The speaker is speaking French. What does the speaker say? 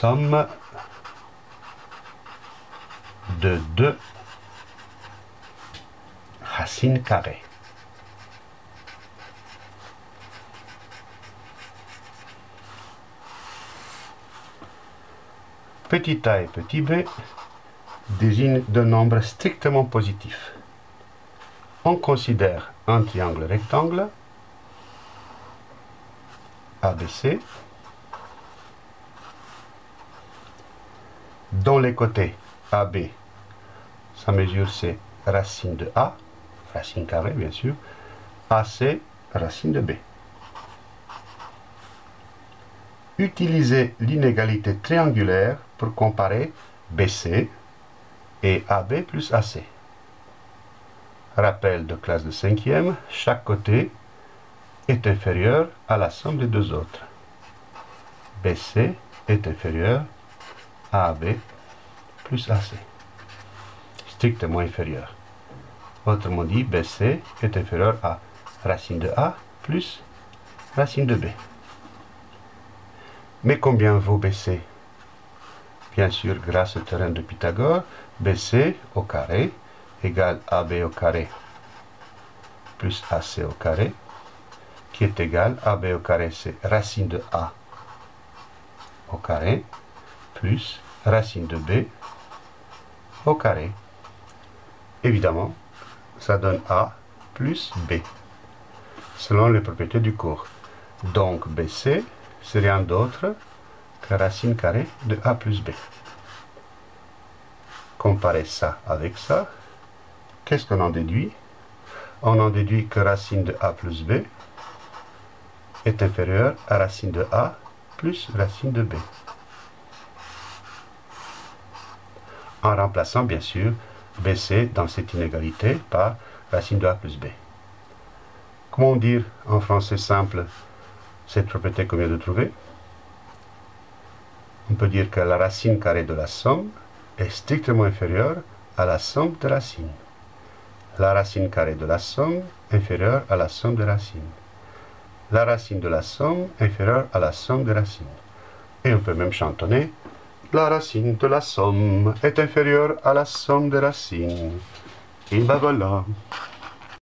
somme de deux racines carrées. Petit a et petit b désignent deux nombres strictement positifs. On considère un triangle rectangle ABC dont les côtés AB, sa mesure c'est racine de A, racine carrée bien sûr, AC, racine de B. Utilisez l'inégalité triangulaire pour comparer BC et AB plus AC. Rappel de classe de cinquième, chaque côté est inférieur à la somme des deux autres. BC est inférieur à AB plus AC. Strictement inférieur. Autrement dit, BC est inférieur à racine de A plus racine de B. Mais combien vaut BC Bien sûr, grâce au terrain de Pythagore, BC au carré égale AB au carré plus AC au carré, qui est égal à AB au carré, c'est racine de A au carré, plus racine de B au carré. Évidemment, ça donne A plus B, selon les propriétés du cours. Donc BC, c'est rien d'autre que racine carrée de A plus B. Comparez ça avec ça. Qu'est-ce qu'on en déduit? On en déduit que racine de A plus B est inférieure à racine de A plus racine de B. En remplaçant bien sûr BC dans cette inégalité par racine de A plus B. Comment dire en français simple cette propriété qu'on vient de trouver? On peut dire que la racine carrée de la somme est strictement inférieure à la somme de racines. La racine carrée de la somme inférieure à la somme de racines. La racine de la somme inférieure à la somme de racines. Et on peut même chantonner la racine de la somme est inférieure à la somme des racines. Et ben voilà.